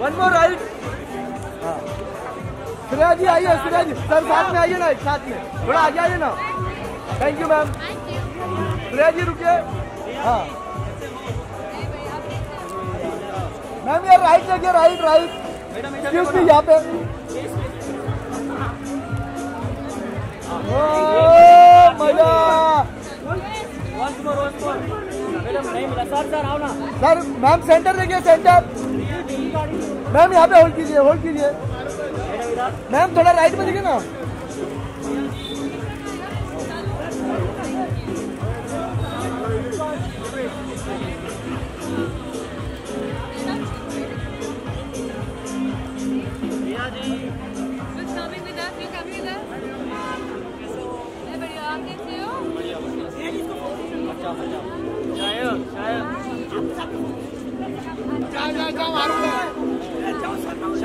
One more right Shreya ji आइए श्रेया जी sir साथ में आइए ना साथ में। थोड़ा आगे आइए ना। Thank you ma'am Shreya ji रुकिए। हाँ। मैम ये राइट देखिए राइट राइट एक्सक्यूज मी यहाँ पे। ओ, मज़ा। मैडम नहीं मिला। सर सर आओ ना। सर मैम सेंटर देखिए सेंटर मैम यहाँ पे होल्ड कीजिए होल्ड कीजिए। मैम थोड़ा राइट में देखिए ना?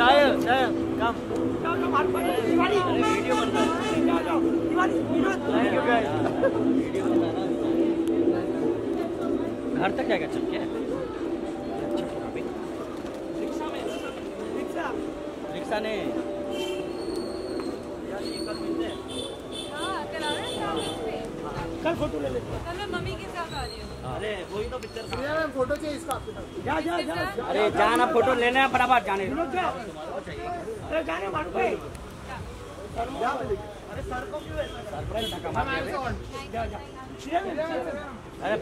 You coming with us? Hey, बढ़िया, आप कैसे हो? शायद शायद शायद शायद कम वीडियो बनता है घर तक जाएगा चल के रिक्शा ने हाँ, कल आ रहे हैं कल फ़ोटो ले लेते कल मैं हूँ अरे वही तो पिक्चर मैम फ़ोटो चाहिए इसका जा जा जा अरे जाना फ़ोटो लेने हैं फटाफट जाने अरे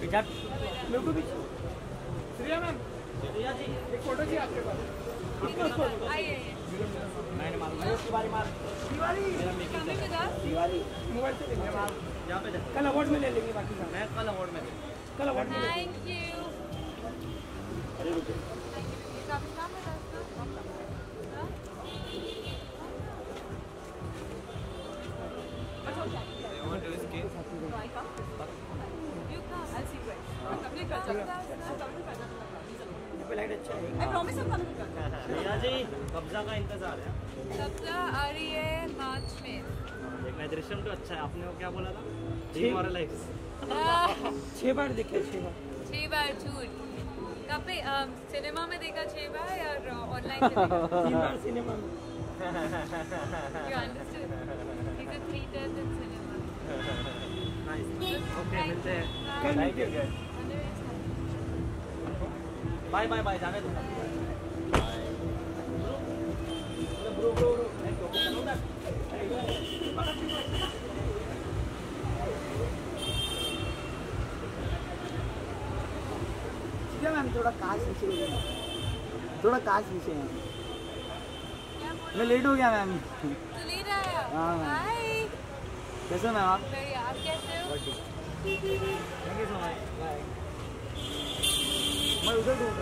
आइए आइए मैंने है? बारी मार पे कल अवार्ड में ले लेंगे बाकी का मैं कल अवार्ड में कल अवार्ड में Thank you. Thank you. ये काफ़ी काम है रास्ता। हाँ? Why come? You come. I'll see where. You come. Light अच्छा है I promise I'm coming with us. भैया जी कब्जा का इंतज़ार है। कब्जा आ रही है। दृश्यम तो अच्छा है। आपने वो क्या बोला था? लाइफ बार देखे छह बार। छह बार पे सिनेमा में देखा छह बार या ऑनलाइन देखा? तीन बार सिनेमा में। You understood? These are three times in cinema. Okay मिलते हैं। Bye. Thank you bye bye bye जाने दो। है मैम थोड़ा काश लेना। थोड़ा काश विषय मैम मैं लेट हो गया मैम। तू हाँ। कैसे मैम आप? कैसे हो? Thank you so much bye मैं उधर ढूंढ।